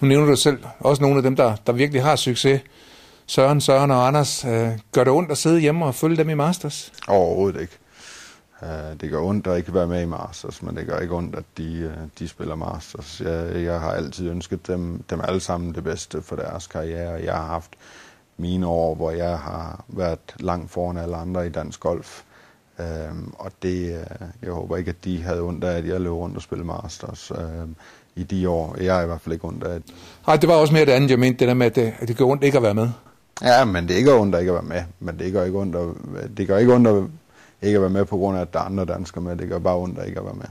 Nu nævner du selv også nogle af dem, der, der virkelig har succes. Søren, Søren og Anders. Øh, gør det ondt at sidde hjemme og følge dem i Masters? Overhovedet ikke. Uh, det gør ondt at ikke være med i Masters, men det gør ikke ondt, at de, uh, de spiller Masters. Jeg, jeg har altid ønsket dem, dem alle sammen det bedste for deres karriere. Jeg har haft mine år, hvor jeg har været langt foran alle andre i dansk golf. Uh, og det, uh, jeg håber ikke, at de havde ondt af, at jeg løb rundt og spillede Masters uh, i de år. Jeg er i hvert fald ikke ondt af. Nej, det var også mere det andet, jeg mente, det der med, at det, at det gør ondt ikke at være med. Ja, men det ikke ondt at ikke at være med. Men det gør ikke ondt at, det gør ikke ondt at ikke at være med på grund af, at der er andre danskere med. Det gør bare ondt at ikke at være med.